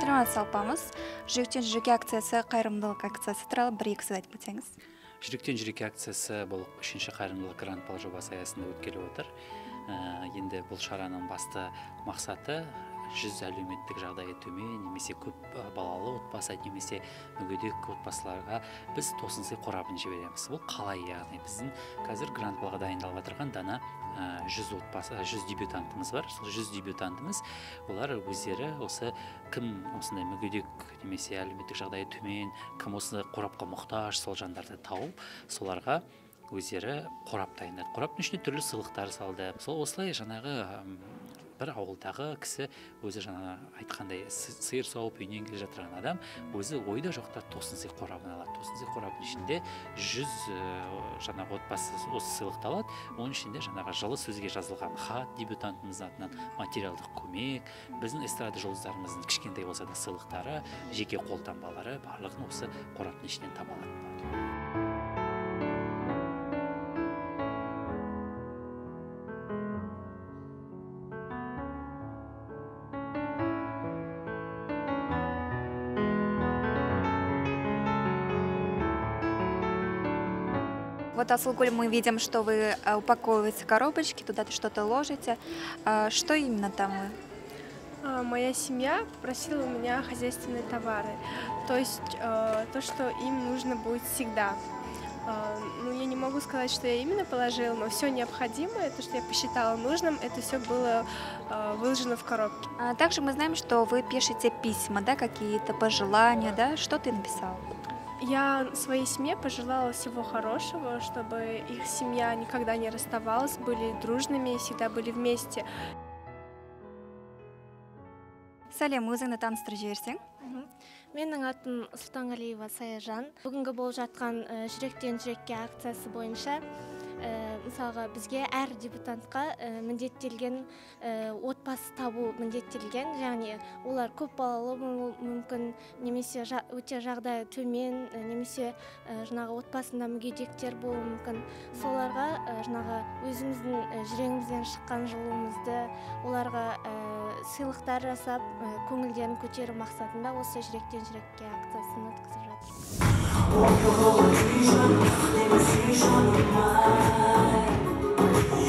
саламатсыз алпамыс. Жүректен жүрекке акциясы қайырымдылық акциясы туралы бір екі сөз айтып кетсеңіз. Жүректен жүрекке акциясы бұл үшінші қайырымдылық грант жобасы аясында өткелі отыр. Ә, енді бұл шараның басты мақсаты жүз әлеуметтік жағдайы төмен немесе көп балалы отбасы немесе мүгедек отбасыларға біз тосын сый қорабын жібереміз. Бұл қалай яғни біздің қазір грант балға дайындалып жатырған дана жүз отбасы жүз дебютантымыз бар. Сол жүз дебютантымыз олар өздері осы кім осындай мүгедек немесе әлеуметтік жағдайы төмен кім осы қорапқа мұқтаж сол жандарды тауып соларға өздері қорап дайындады. Қораптың ішіне түрлі сыйлықтар салды. Сол осылай жаңағы бір ауылдағы кісі өзі жаңа айтқандай сиыр сауып үйінен келе жатырған адам өзі ойда жоқта тосын сый қорабын алады. Тосын сый қораптың ішінде жүз жаңағы отбасы осы сыйлықты алады. Оның ішінде жаңағы жылы сөзге жазылған хат дебютантымыздың атынан материалдық көмек біздің эстрада жұлдыздарымыздың кішкентай болса да сыйлықтары жеке қолтаңбалары барлығын осы қораптың ішінен таба алады Вот, Асылгуль, мы видим, что вы э, упаковываете коробочки, туда что-то ложите. А, что именно там вы? А, моя семья попросила у меня хозяйственные товары, то есть э, то, что им нужно будет всегда. А, ну, я не могу сказать, что я именно положила, но все необходимое, то, что я посчитала нужным, это все было э, выложено в коробке. А также мы знаем, что вы пишете письма, да, какие-то пожелания, да? Что ты написала? Я своей семье пожелала всего хорошего, чтобы их семья никогда не расставалась, были дружными и всегда были вместе. сәлем өзіңді таныстырып жіберсең менің атым сұлтанғалиева саяжан бүгінгі болып жатқан жүректен жүрекке акциясы бойынша ә, мысалға бізге әр дебютантқа ә, міндеттелген ә, отбасы табу міндеттелген яғни олар көп балалы мүмкін немесе жа, өте жағдайы төмен немесе ә, жаңағы отбасында мүгедектер болуы мүмкін. Соларға жаңағы өзіміздің жүрегімізден шыққан жылуымызды оларға сыйлықтар жасап көңілдерін көтеру мақсатында осы жүректен жүрекке акциясын өткізіп жатырмыз. Walk your a vision, in of mine.